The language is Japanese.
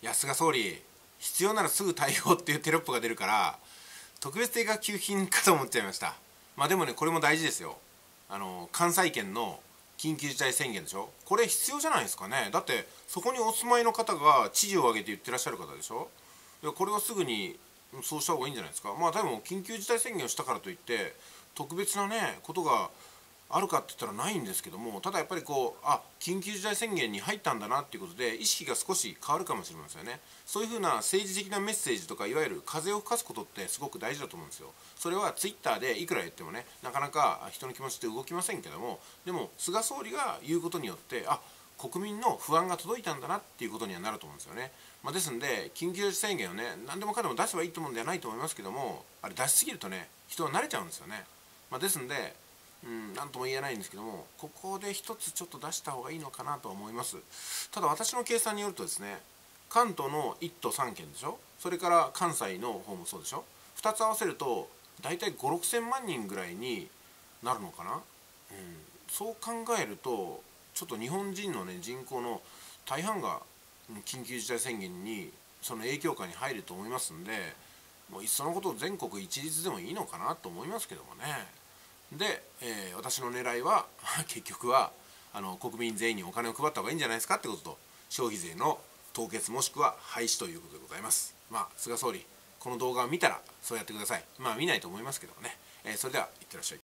いや菅総理必要ならすぐ対応っていうテロップが出るから特別定額給付金かと思っちゃいました。まあでもねこれも大事ですよ。あの関西圏の緊急事態宣言でしょ？これ必要じゃないですかね。だってそこにお住まいの方が知事を挙げて言ってらっしゃる方でしょ？これはすぐにそうした方がいいんじゃないですか？まあでも緊急事態宣言をしたからといって特別なねことがあるかって言ったらないんですけどもただやっぱりこうあ緊急事態宣言に入ったんだなっていうことで意識が少し変わるかもしれませんね。そういうふうな政治的なメッセージとかいわゆる風を吹かすことってすごく大事だと思うんですよ。それはツイッターでいくら言ってもねなかなか人の気持ちって動きませんけどもでも菅総理が言うことによってあ国民の不安が届いたんだなっていうことにはなると思うんですよね、まあ、ですんで緊急事態宣言をね何でもかんでも出せばいいと思うんではないと思いますけどもあれ出しすぎるとね人は慣れちゃうんですよね、まあ、ですんでうん何とも言えないんですけどもここで一つちょっと出した方がいいのかなとは思います。ただ私の計算によるとですね関東の1都3県でしょ？それから関西の方もそうでしょ？2つ合わせると大体5 6千万人ぐらいになるのかな、うん、そう考えるとちょっと日本人のね人口の大半が緊急事態宣言にその影響下に入ると思いますんでもういっそのこと全国一律でもいいのかなと思いますけどもね。で、えー、私の狙いは 結局はあの国民全員にお金を配った方がいいんじゃないですかってことと消費税の凍結もしくは廃止ということでございます。まあ菅総理この動画を見たらそうやってください。まあ見ないと思いますけどもね、えー、それではいってらっしゃい。